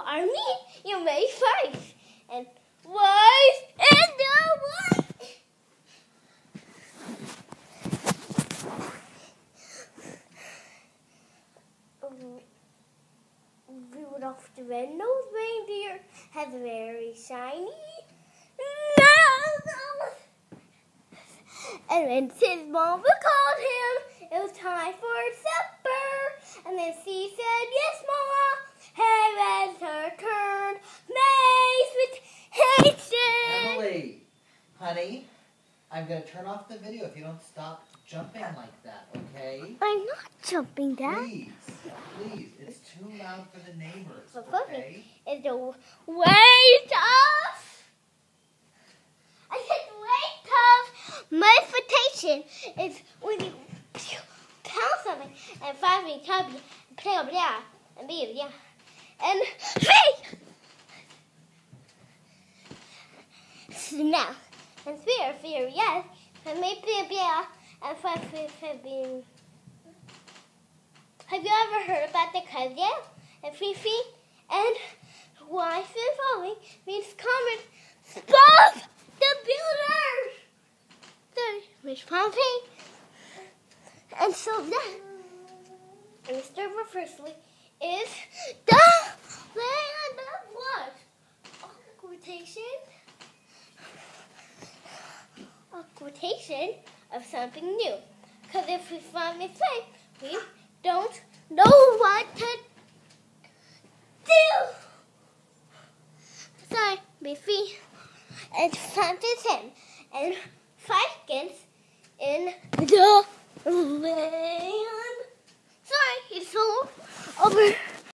Army. You may fight And wife and the wife. Rudolph the red-nosed reindeer has very shiny and when his mama called him, it was time for supper. Honey, I'm going to turn off the video if you don't stop jumping like that, okay? I'm not jumping, Dad. Please, please. It's too loud for the neighbors, okay? It's the weight of. I said weight of manifestation is when you pound something and five me copy and play over there and be yeah. And three Now and fear, fear, yes. And maybe yeah and five fear, fear being have you ever heard about the cousin and Fifi and why Finn following means common Bob the Builder? The Rich Pompey. And so then, Mr. Firstly is the land of what? A quotation? A of something new. Because if we find mistake, we don't know what to do. Sorry, Biffy. And Santa's him. And five kids in the land. Sorry, it's all over.